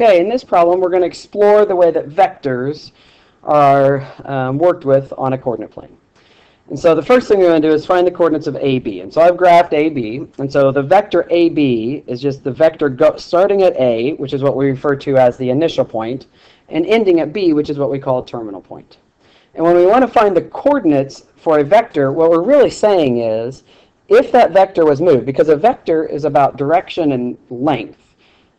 Okay, in this problem, we're going to explore the way that vectors are um, worked with on a coordinate plane. And so the first thing we're going to do is find the coordinates of AB. And so I've graphed AB. And so the vector AB is just the vector starting at A, which is what we refer to as the initial point, and ending at B, which is what we call a terminal point. And when we want to find the coordinates for a vector, what we're really saying is if that vector was moved, because a vector is about direction and length,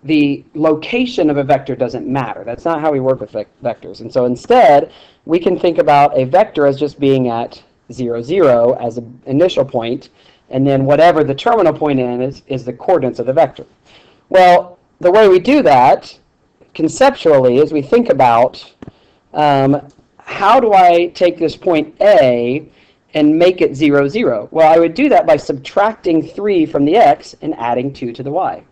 the location of a vector doesn't matter. That's not how we work with vectors. And so instead, we can think about a vector as just being at 0, 0 as an initial point, and then whatever the terminal point in is, is the coordinates of the vector. Well, the way we do that conceptually is we think about um, how do I take this point A and make it 0, 0? Well, I would do that by subtracting 3 from the x and adding 2 to the y.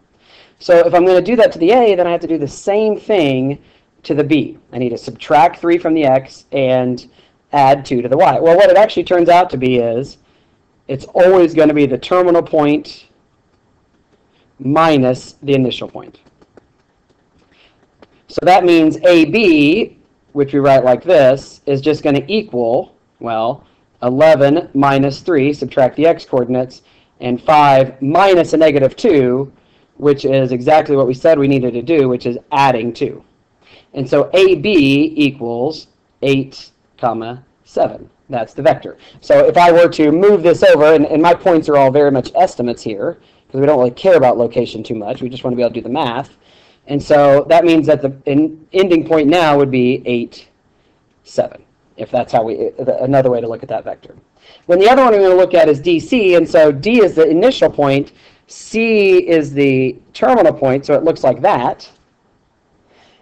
So if I'm going to do that to the a, then I have to do the same thing to the b. I need to subtract 3 from the x and add 2 to the y. Well, what it actually turns out to be is it's always going to be the terminal point minus the initial point. So that means AB, which we write like this, is just going to equal, well, 11 minus 3, subtract the x coordinates, and 5 minus a negative 2, which is exactly what we said we needed to do, which is adding 2. And so AB equals 8 comma 7. That's the vector. So if I were to move this over, and, and my points are all very much estimates here, because we don't really care about location too much. We just want to be able to do the math. And so that means that the ending point now would be 8, 7, if that's how we, another way to look at that vector. Then the other one we're going to look at is DC, and so D is the initial point, C is the terminal point, so it looks like that.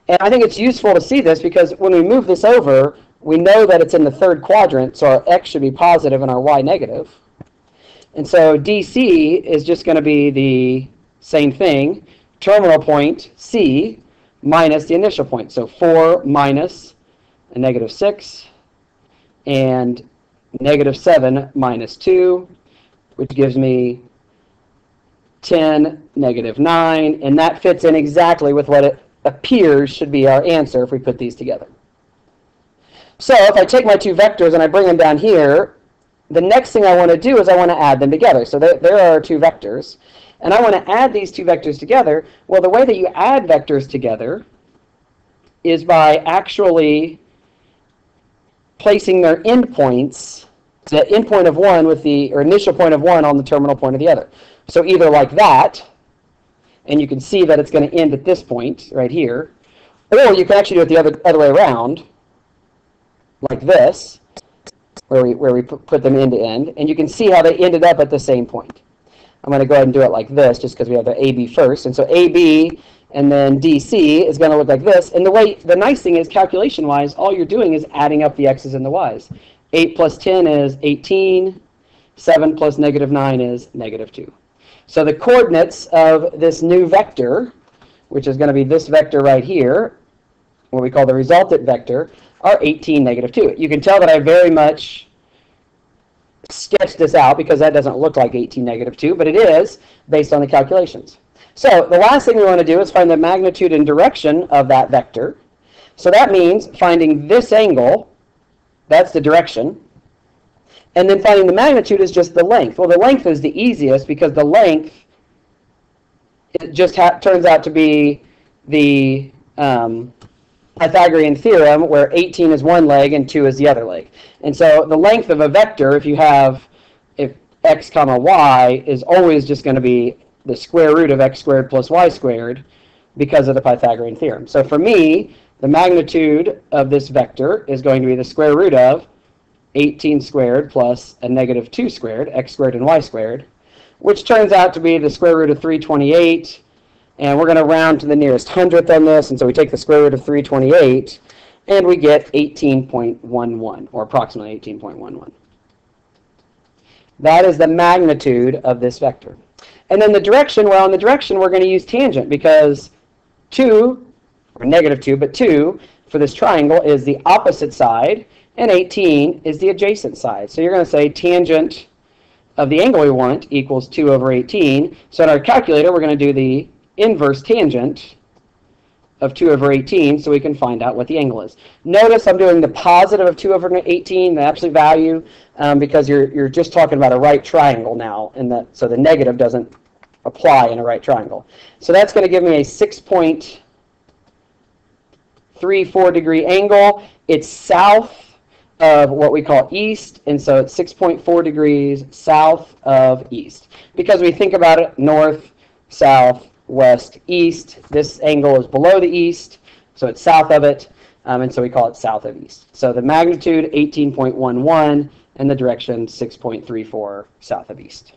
And I think it's useful to see this because when we move this over, we know that it's in the third quadrant, so our x should be positive and our y negative. And so DC is just going to be the same thing, terminal point C minus the initial point. So 4 minus a negative 6 and negative 7 minus 2, which gives me 10, negative 9, and that fits in exactly with what it appears should be our answer if we put these together. So if I take my two vectors and I bring them down here, the next thing I want to do is I want to add them together. So there, there are two vectors. And I want to add these two vectors together. Well, the way that you add vectors together is by actually placing their endpoints, the endpoint of one with the, or initial point of one on the terminal point of the other. So either like that, and you can see that it's going to end at this point right here, or you can actually do it the other, other way around, like this, where we, where we put them end to end, and you can see how they ended up at the same point. I'm going to go ahead and do it like this, just because we have the AB first. And so AB and then DC is going to look like this. And the way the nice thing is, calculation-wise, all you're doing is adding up the x's and the y's. 8 plus 10 is 18. 7 plus negative 9 is negative 2. So the coordinates of this new vector, which is going to be this vector right here, what we call the resultant vector, are 18, negative 2. You can tell that I very much sketched this out because that doesn't look like 18, negative 2, but it is based on the calculations. So the last thing we want to do is find the magnitude and direction of that vector. So that means finding this angle, that's the direction, and then finding the magnitude is just the length. Well, the length is the easiest because the length it just turns out to be the um, Pythagorean theorem where 18 is one leg and 2 is the other leg. And so the length of a vector, if you have if x comma y, is always just going to be the square root of x squared plus y squared because of the Pythagorean theorem. So for me, the magnitude of this vector is going to be the square root of 18 squared plus a negative 2 squared, x squared and y squared, which turns out to be the square root of 328. And we're going to round to the nearest hundredth on this, and so we take the square root of 328, and we get 18.11, or approximately 18.11. That is the magnitude of this vector. And then the direction, well, in the direction we're going to use tangent because 2, or negative 2, but 2 for this triangle is the opposite side, and 18 is the adjacent side. So you're going to say tangent of the angle we want equals 2 over 18. So in our calculator, we're going to do the inverse tangent of 2 over 18 so we can find out what the angle is. Notice I'm doing the positive of 2 over 18, the absolute value, um, because you're, you're just talking about a right triangle now, and that, so the negative doesn't apply in a right triangle. So that's going to give me a 6.34 degree angle. It's south of what we call east, and so it's 6.4 degrees south of east. Because we think about it north, south, west, east. This angle is below the east, so it's south of it, um, and so we call it south of east. So the magnitude 18.11 and the direction 6.34 south of east.